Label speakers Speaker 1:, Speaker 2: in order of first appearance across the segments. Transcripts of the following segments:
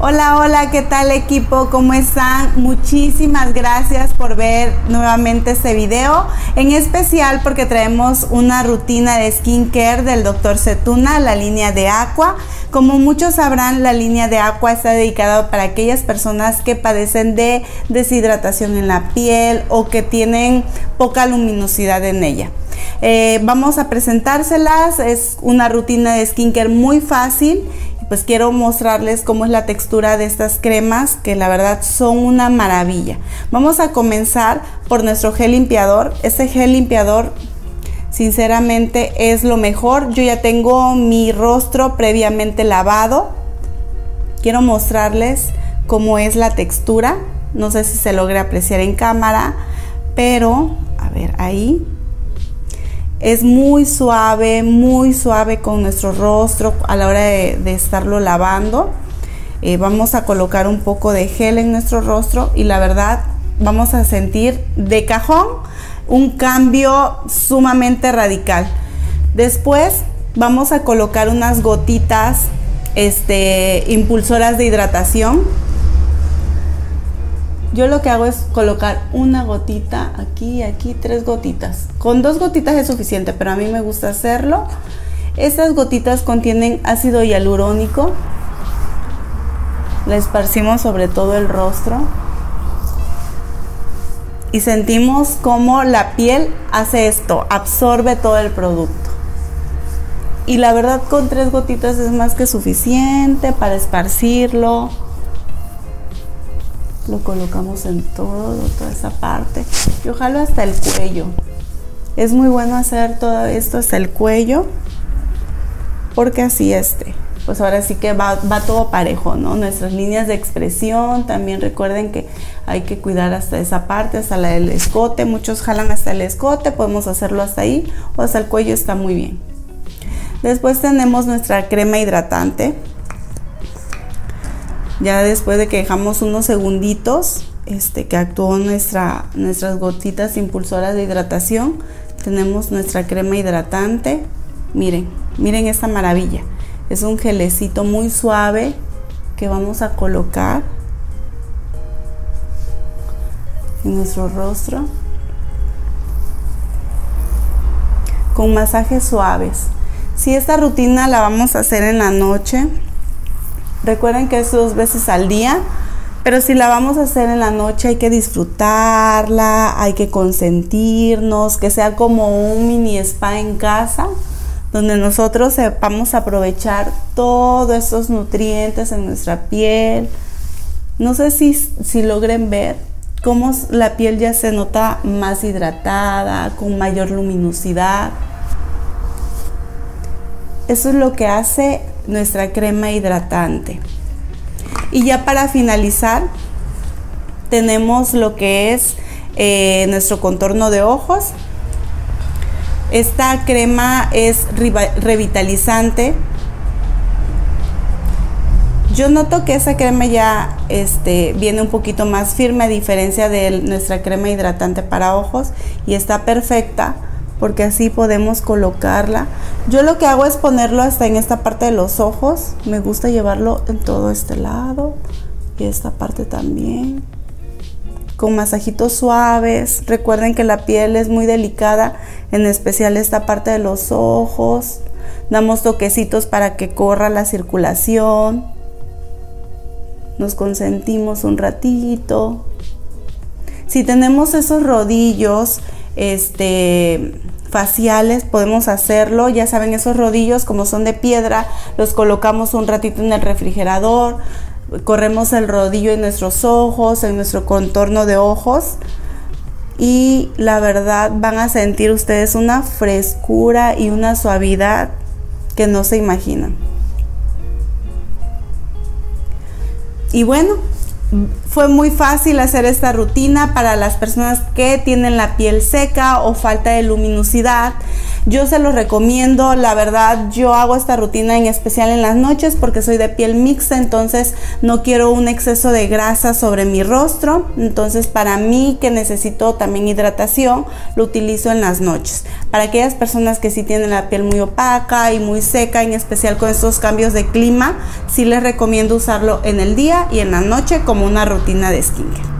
Speaker 1: Hola, hola, ¿qué tal equipo? ¿Cómo están? Muchísimas gracias por ver nuevamente este video, en especial porque traemos una rutina de skincare del Dr. Cetuna, la línea de Aqua. Como muchos sabrán, la línea de Aqua está dedicada para aquellas personas que padecen de deshidratación en la piel o que tienen poca luminosidad en ella. Eh, vamos a presentárselas, es una rutina de skincare muy fácil pues quiero mostrarles cómo es la textura de estas cremas que la verdad son una maravilla. Vamos a comenzar por nuestro gel limpiador. Este gel limpiador sinceramente es lo mejor. Yo ya tengo mi rostro previamente lavado. Quiero mostrarles cómo es la textura. No sé si se logra apreciar en cámara, pero a ver ahí es muy suave, muy suave con nuestro rostro a la hora de, estarlo lavando. Eh, vamos a colocar un poco de gel en nuestro rostro y la verdad vamos a sentir de cajón un cambio sumamente radical. Después vamos a colocar unas gotitas este, impulsoras de hidratación yo lo que hago es colocar una gotita aquí, aquí, tres gotitas. Con dos gotitas es suficiente, pero a mí me gusta hacerlo. Estas gotitas contienen ácido hialurónico. La esparcimos sobre todo el rostro. Y sentimos cómo la piel hace esto, absorbe todo el producto. Y la verdad con tres gotitas es más que suficiente para esparcirlo lo colocamos en todo, toda esa parte. Y ojalá hasta el cuello. Es muy bueno hacer todo esto hasta el cuello, porque así este, pues ahora sí que va, va todo parejo, ¿no? Nuestras líneas de expresión, también recuerden que hay que cuidar hasta esa parte, hasta la del escote. Muchos jalan hasta el escote, podemos hacerlo hasta ahí o hasta el cuello está muy bien. Después tenemos nuestra crema hidratante ya después de que dejamos unos segunditos este, que actuó nuestra, nuestras gotitas impulsoras de hidratación, tenemos nuestra crema hidratante. Miren, miren esta maravilla. Es un gelecito muy suave que vamos a colocar en nuestro rostro con masajes suaves. Si esta rutina la vamos a hacer en la noche, Recuerden que es dos veces al día, pero si la vamos a hacer en la noche hay que disfrutarla, hay que consentirnos, que sea como un mini spa en casa, donde nosotros sepamos aprovechar todos esos nutrientes en nuestra piel. No sé si, si logren ver cómo la piel ya se nota más hidratada, con mayor luminosidad. Eso es lo que hace nuestra crema hidratante. Y ya para finalizar, tenemos lo que es eh, nuestro contorno de ojos. Esta crema es revitalizante. Yo noto que esa crema ya este, viene un poquito más firme a diferencia de nuestra crema hidratante para ojos y está perfecta porque así podemos colocarla. Yo lo que hago es ponerlo hasta en esta parte de los ojos. Me gusta llevarlo en todo este lado y esta parte también. Con masajitos suaves. Recuerden que la piel es muy delicada, en especial esta parte de los ojos. Damos toquecitos para que corra la circulación. Nos consentimos un ratito. Si tenemos esos rodillos, este faciales podemos hacerlo ya saben esos rodillos como son de piedra los colocamos un ratito en el refrigerador corremos el rodillo en nuestros ojos en nuestro contorno de ojos y la verdad van a sentir ustedes una frescura y una suavidad que no se imaginan. Y bueno fue muy fácil hacer esta rutina para las personas que tienen la piel seca o falta de luminosidad. Yo se los recomiendo, la verdad yo hago esta rutina en especial en las noches porque soy de piel mixta, entonces no quiero un exceso de grasa sobre mi rostro, entonces para mí que necesito también hidratación, lo utilizo en las noches. Para aquellas personas que sí tienen la piel muy opaca y muy seca, en especial con estos cambios de clima, sí les recomiendo usarlo en el día y en la noche como una rutina de skincare.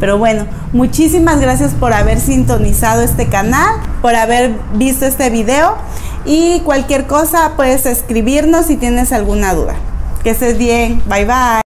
Speaker 1: Pero bueno, muchísimas gracias por haber sintonizado este canal, por haber visto este video y cualquier cosa puedes escribirnos si tienes alguna duda. Que estés bien, bye bye.